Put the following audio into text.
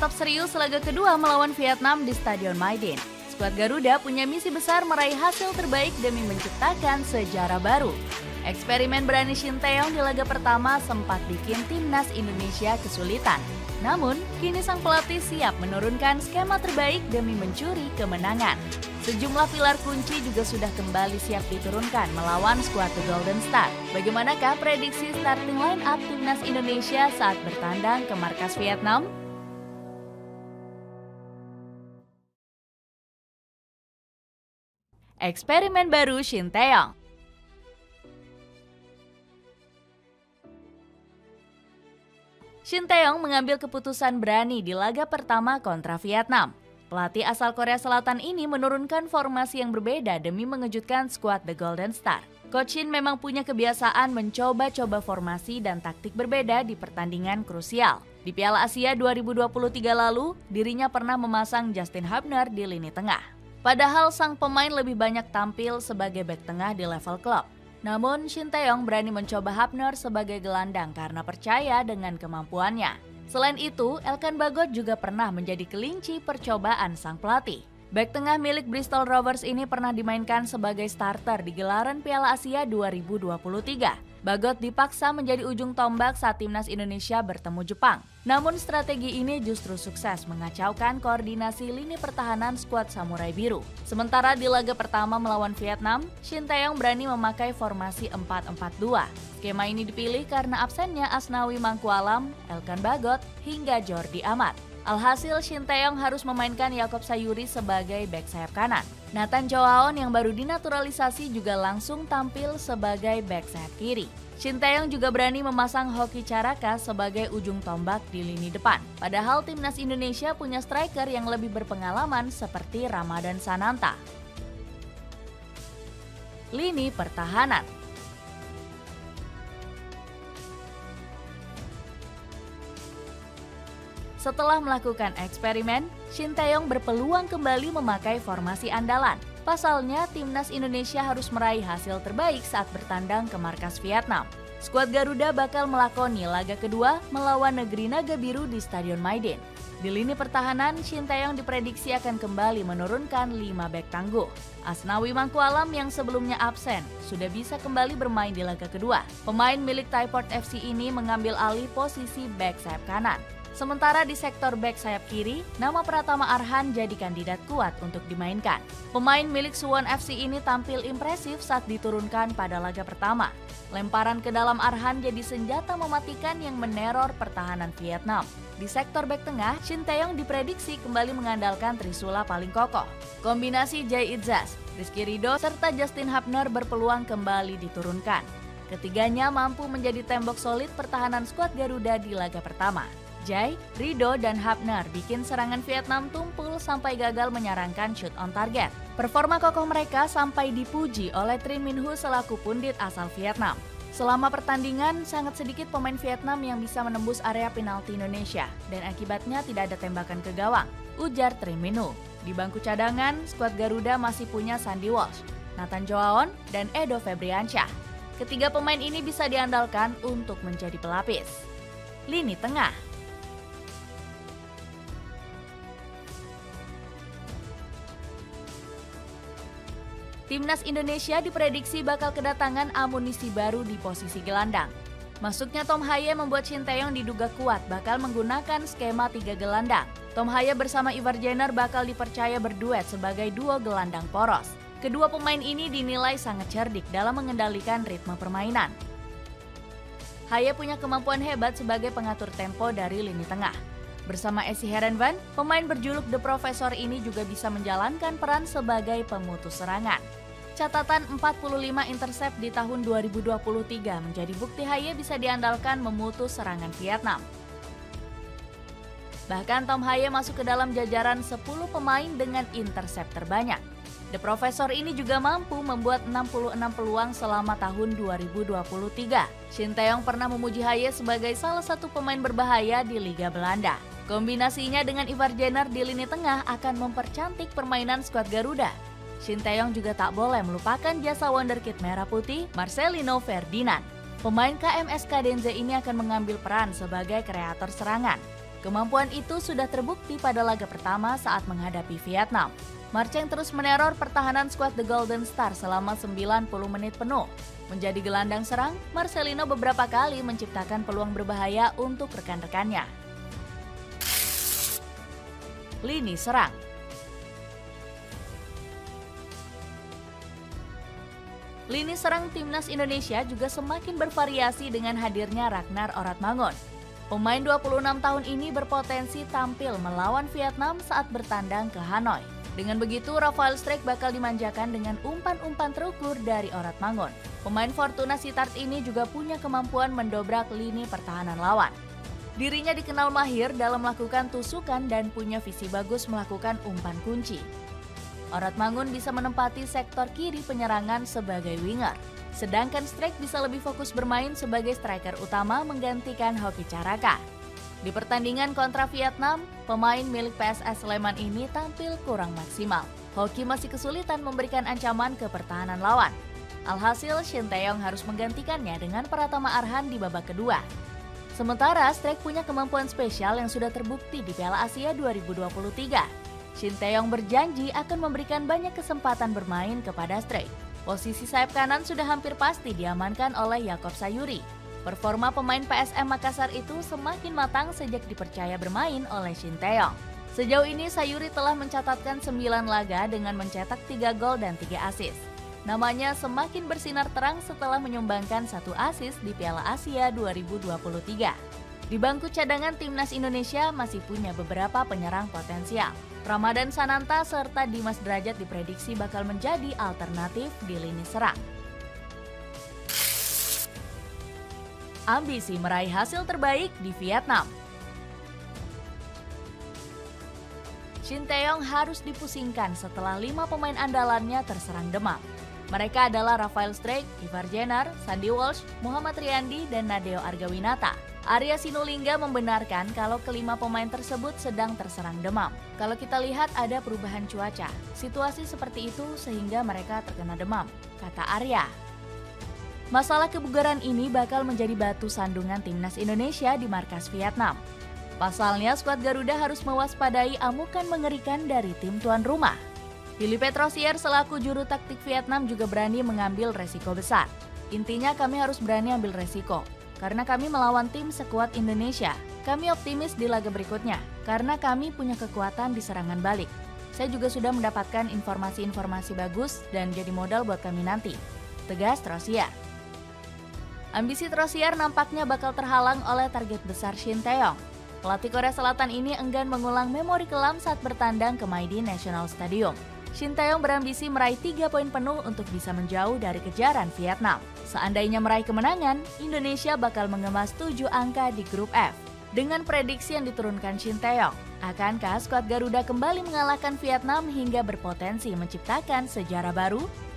menatap serius laga kedua melawan Vietnam di Stadion Maidin. Skuad Garuda punya misi besar meraih hasil terbaik demi menciptakan sejarah baru. Eksperimen berani Shin Taeyong di laga pertama sempat bikin timnas Indonesia kesulitan. Namun, kini sang pelatih siap menurunkan skema terbaik demi mencuri kemenangan. Sejumlah pilar kunci juga sudah kembali siap diturunkan melawan skuad The Golden Star. Bagaimanakah prediksi starting line up timnas Indonesia saat bertandang ke markas Vietnam? Eksperimen baru Shin Taeyong Shin Taeyong mengambil keputusan berani di laga pertama kontra Vietnam. Pelatih asal Korea Selatan ini menurunkan formasi yang berbeda demi mengejutkan skuad The Golden Star. Coach Shin memang punya kebiasaan mencoba-coba formasi dan taktik berbeda di pertandingan krusial. Di Piala Asia 2023 lalu, dirinya pernah memasang Justin Hubner di lini tengah. Padahal sang pemain lebih banyak tampil sebagai back tengah di level klub. Namun Shin Taeyong berani mencoba Hapner sebagai gelandang karena percaya dengan kemampuannya. Selain itu, Elkan Bagot juga pernah menjadi kelinci percobaan sang pelatih. Back tengah milik Bristol Rovers ini pernah dimainkan sebagai starter di gelaran Piala Asia 2023. Bagot dipaksa menjadi ujung tombak saat timnas Indonesia bertemu Jepang. Namun strategi ini justru sukses mengacaukan koordinasi lini pertahanan skuad Samurai Biru. Sementara di laga pertama melawan Vietnam, Shin Taeyong berani memakai formasi 4-4-2. Skema ini dipilih karena absennya Asnawi Mangkualam, Elkan Bagot, hingga Jordi Amat. Alhasil Shin Taeyong harus memainkan Yakob Sayuri sebagai back sayap kanan. Nathan Choaon yang baru dinaturalisasi juga langsung tampil sebagai back sayap kiri. Shin Taeyong juga berani memasang Hoki Caraka sebagai ujung tombak di lini depan. Padahal timnas Indonesia punya striker yang lebih berpengalaman seperti Ramadan Sananta. Lini pertahanan Setelah melakukan eksperimen, Shin Taeyong berpeluang kembali memakai formasi andalan. Pasalnya, timnas Indonesia harus meraih hasil terbaik saat bertandang ke markas Vietnam. Skuad Garuda bakal melakoni laga kedua melawan negeri Naga Biru di Stadion Maidin. Di lini pertahanan, Shin Taeyong diprediksi akan kembali menurunkan 5 bek tangguh. Asnawi Mangkualam yang sebelumnya absen sudah bisa kembali bermain di laga kedua. Pemain milik Taiport FC ini mengambil alih posisi bek sayap kanan. Sementara di sektor back sayap kiri, nama Pratama Arhan jadi kandidat kuat untuk dimainkan. Pemain milik Suwon FC ini tampil impresif saat diturunkan pada laga pertama. Lemparan ke dalam Arhan jadi senjata mematikan yang meneror pertahanan Vietnam. Di sektor back tengah, Shin Taeyong diprediksi kembali mengandalkan Trisula paling kokoh. Kombinasi Jay Itzas, Rizky Rido, serta Justin Hapner berpeluang kembali diturunkan. Ketiganya mampu menjadi tembok solid pertahanan skuad Garuda di laga pertama. Jai, Rido, dan Hapner bikin serangan Vietnam tumpul sampai gagal menyarangkan shoot on target. Performa kokoh mereka sampai dipuji oleh Trin Min Ho selaku pundit asal Vietnam. Selama pertandingan, sangat sedikit pemain Vietnam yang bisa menembus area penalti Indonesia dan akibatnya tidak ada tembakan ke gawang, ujar Trin Min Ho. Di bangku cadangan, skuad Garuda masih punya Sandy Walsh, Nathan Joaon, dan Edo Febriansyah. Ketiga pemain ini bisa diandalkan untuk menjadi pelapis. Lini tengah Timnas Indonesia diprediksi bakal kedatangan amunisi baru di posisi gelandang. Masuknya Tom Haye membuat Shin Taeyong diduga kuat bakal menggunakan skema tiga gelandang. Tom Haye bersama Ivar Jenner bakal dipercaya berduet sebagai duo gelandang poros. Kedua pemain ini dinilai sangat cerdik dalam mengendalikan ritme permainan. Haye punya kemampuan hebat sebagai pengatur tempo dari lini tengah. Bersama Esi Herenvan, pemain berjuluk The Professor ini juga bisa menjalankan peran sebagai pemutus serangan. Catatan 45 intercept di tahun 2023 menjadi bukti Haye bisa diandalkan memutus serangan Vietnam. Bahkan Tom Haye masuk ke dalam jajaran 10 pemain dengan intercept terbanyak. The Professor ini juga mampu membuat 66 peluang selama tahun 2023. Shin Taeyong pernah memuji Haye sebagai salah satu pemain berbahaya di Liga Belanda. Kombinasinya dengan Ivar Jenner di lini tengah akan mempercantik permainan skuad Garuda Shin Taeyong juga tak boleh melupakan jasa wonderkid merah putih Marcelino Ferdinand. Pemain KMS Kadenze ini akan mengambil peran sebagai kreator serangan. Kemampuan itu sudah terbukti pada laga pertama saat menghadapi Vietnam. Marcheng terus meneror pertahanan skuad The Golden Star selama 90 menit penuh. Menjadi gelandang serang, Marcelino beberapa kali menciptakan peluang berbahaya untuk rekan-rekannya. Lini serang Lini serang timnas Indonesia juga semakin bervariasi dengan hadirnya Ragnar Oratmangun. Pemain 26 tahun ini berpotensi tampil melawan Vietnam saat bertandang ke Hanoi. Dengan begitu, Rafael Strike bakal dimanjakan dengan umpan-umpan terukur dari Orat Mangun. Pemain Fortuna Sittard ini juga punya kemampuan mendobrak lini pertahanan lawan. Dirinya dikenal mahir dalam melakukan tusukan dan punya visi bagus melakukan umpan kunci. Orat Mangun bisa menempati sektor kiri penyerangan sebagai winger. Sedangkan Strike bisa lebih fokus bermain sebagai striker utama menggantikan Hoki Caraka. Di pertandingan kontra Vietnam, pemain milik PSS Sleman ini tampil kurang maksimal. Hoki masih kesulitan memberikan ancaman ke pertahanan lawan. Alhasil, Shin Taeyong harus menggantikannya dengan Pratama Arhan di babak kedua. Sementara, Strike punya kemampuan spesial yang sudah terbukti di Piala Asia 2023. Shin Taeyong berjanji akan memberikan banyak kesempatan bermain kepada Strike. Posisi sayap kanan sudah hampir pasti diamankan oleh Yakob Sayuri. Performa pemain PSM Makassar itu semakin matang sejak dipercaya bermain oleh Shin Taeyong. Sejauh ini Sayuri telah mencatatkan 9 laga dengan mencetak 3 gol dan 3 asis. Namanya semakin bersinar terang setelah menyumbangkan satu asis di Piala Asia 2023. Di bangku cadangan timnas Indonesia masih punya beberapa penyerang potensial. Ramadan Sananta serta Dimas Derajat diprediksi bakal menjadi alternatif di lini serang. ambisi meraih hasil terbaik di Vietnam. Shin Taeyong harus dipusingkan setelah lima pemain andalannya terserang demam. Mereka adalah Rafael Strake, Ivar Jenner, Sandy Walsh, Muhammad Riyandi, dan Nadeo Argawinata. Arya Sinulinga membenarkan kalau kelima pemain tersebut sedang terserang demam. Kalau kita lihat ada perubahan cuaca, situasi seperti itu sehingga mereka terkena demam, kata Arya. Masalah kebugaran ini bakal menjadi batu sandungan timnas Indonesia di markas Vietnam. Pasalnya, skuad Garuda harus mewaspadai amukan mengerikan dari tim tuan rumah. Philippe Petrosier selaku juru taktik Vietnam juga berani mengambil resiko besar. Intinya kami harus berani ambil resiko, karena kami melawan tim sekuat Indonesia. Kami optimis di laga berikutnya, karena kami punya kekuatan di serangan balik. Saya juga sudah mendapatkan informasi-informasi bagus dan jadi modal buat kami nanti. Tegas Trosier. Ambisi Trosier nampaknya bakal terhalang oleh target besar Shin Taeyong. Pelatih Korea Selatan ini enggan mengulang memori kelam saat bertandang ke Maidi National Stadium. Shin Taeyong berambisi meraih tiga poin penuh untuk bisa menjauh dari kejaran Vietnam. Seandainya meraih kemenangan, Indonesia bakal mengemas tujuh angka di grup F. Dengan prediksi yang diturunkan Shin Taeyong, akankah skuad Garuda kembali mengalahkan Vietnam hingga berpotensi menciptakan sejarah baru?